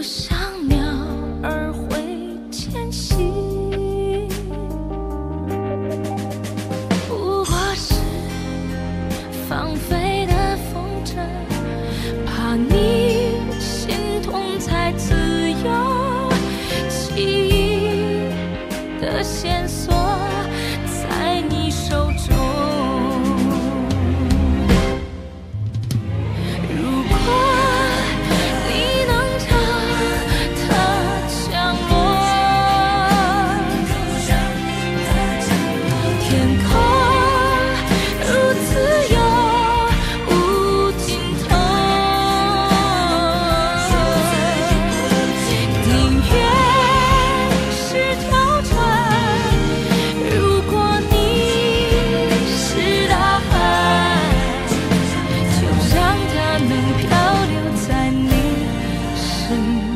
不像鸟儿会迁徙。不过是放飞的风筝怕你心痛才自由。记忆的线索。天空如此有无尽头，宁愿是条船，如果你是大海，就让它能漂流在你身。